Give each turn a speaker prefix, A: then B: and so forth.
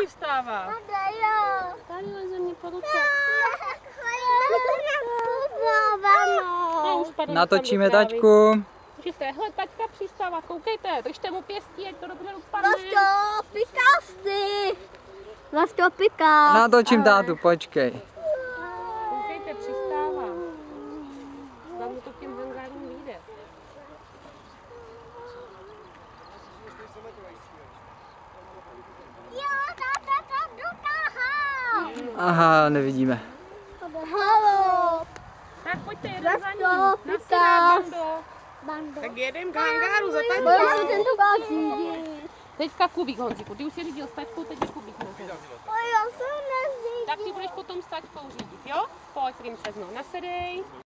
A: přistává.
B: Tady leze mě po ruce.
C: Natočíme taťku.
B: Že jste, hele, taťka přistává, koukejte, držte mu pěstí, ať to dobře dopadne.
D: Vlasto, pikáš ty. Vlasto, pikáš.
C: Natočím tátu, počkej.
B: Koukejte, přistává. Mu to k těm hangárům vyjde.
D: Jo, táta to dokáhá.
C: Aha, nevidíme.
D: Halo.
B: Tak pojďte jeden za
D: pikáš.
B: Nasedá, bando.
D: Bando.
A: Tak jedem k hangáru za
D: Pojď
A: taťkou.
D: si ten dokáž řídit.
B: Teďka Kubík, Honziku, ty už si řídil s taťkou, teď je Kubík.
D: Oj, já se nezdíš.
B: Tak ty budeš potom s taťkou řídit, jo? Pojď, princezno, nasedej.